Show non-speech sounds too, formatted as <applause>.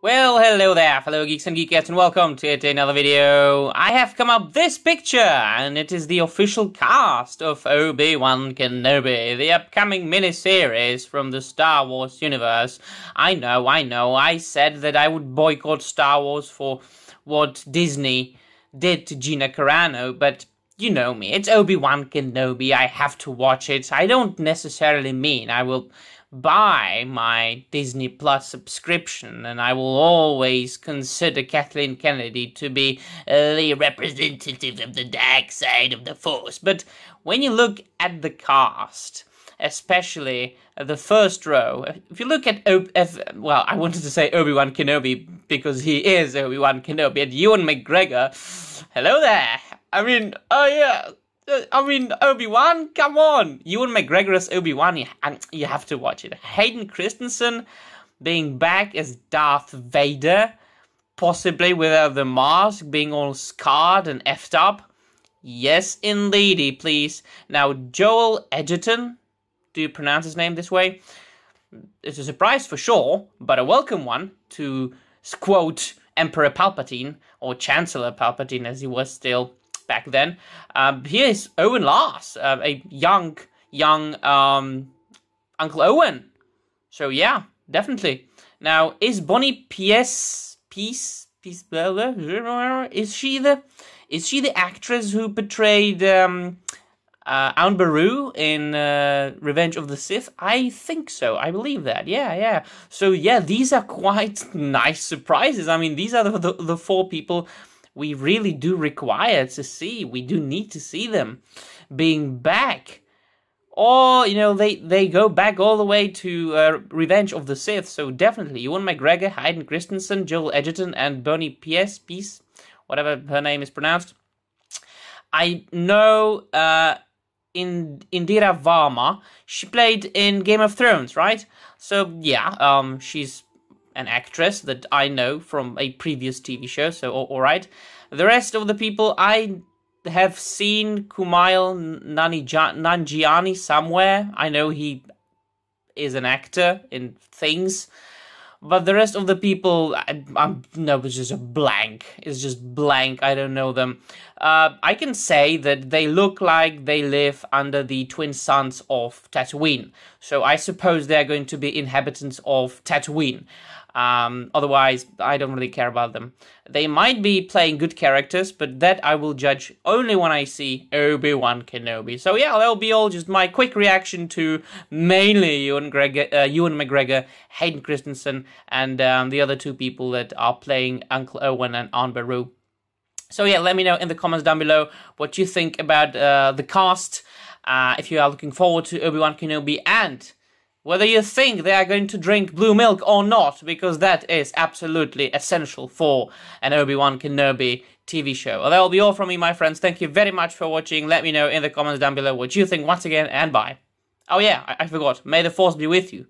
Well, hello there, fellow geeks and geekettes, and welcome to yet another video. I have come up this picture, and it is the official cast of Obi-Wan Kenobi, the upcoming miniseries from the Star Wars universe. I know, I know, I said that I would boycott Star Wars for what Disney did to Gina Carano, but you know me, it's Obi-Wan Kenobi, I have to watch it. I don't necessarily mean I will buy my Disney Plus subscription, and I will always consider Kathleen Kennedy to be the representative of the dark side of the Force. But when you look at the cast, especially the first row. If you look at, if, well, I wanted to say Obi Wan Kenobi because he is Obi Wan Kenobi, and Ewan McGregor. Hello there. I mean, oh yeah, uh, I mean, Obi Wan, come on! Ewan McGregor as Obi Wan, you, you have to watch it. Hayden Christensen being back as Darth Vader, possibly without the mask, being all scarred and effed up. Yes, indeedy, please. Now, Joel Edgerton, do you pronounce his name this way? It's a surprise for sure, but a welcome one to quote Emperor Palpatine, or Chancellor Palpatine as he was still back then. Um, here's Owen Lars, uh, a young, young um, Uncle Owen. So yeah, definitely. Now, is Bonnie Piesse Peace Peace is she the is she the actress who portrayed um, uh, Aunt Beru in uh, Revenge of the Sith? I think so. I believe that. Yeah, yeah. So yeah, these are quite <laughs> nice surprises. I mean, these are the, the, the four people we really do require to see. We do need to see them being back. Or, you know, they, they go back all the way to uh, Revenge of the Sith. So definitely, Ewan McGregor, Hayden Christensen, Joel Edgerton, and Bonnie Piesse Peace, whatever her name is pronounced. I know uh, in Indira Varma, she played in Game of Thrones, right? So yeah, um, she's an actress that I know from a previous TV show, so all right. The rest of the people, I have seen Kumail Nanjiani somewhere. I know he is an actor in things. But the rest of the people, I, am no, it's just a blank. It's just blank. I don't know them. Uh, I can say that they look like they live under the twin suns of Tatooine. So I suppose they're going to be inhabitants of Tatooine. Um, otherwise, I don't really care about them. They might be playing good characters, but that I will judge only when I see Obi-Wan Kenobi. So yeah, that'll be all just my quick reaction to mainly Ewan, Gregor, uh, Ewan McGregor, Hayden Christensen, and um, the other two people that are playing Uncle Owen and Aunt Beru. So yeah, let me know in the comments down below what you think about uh, the cast, uh, if you are looking forward to Obi-Wan Kenobi, and whether you think they are going to drink blue milk or not, because that is absolutely essential for an Obi-Wan Kenobi TV show. Well, that will be all from me, my friends. Thank you very much for watching. Let me know in the comments down below what you think once again, and bye. Oh yeah, I, I forgot. May the Force be with you.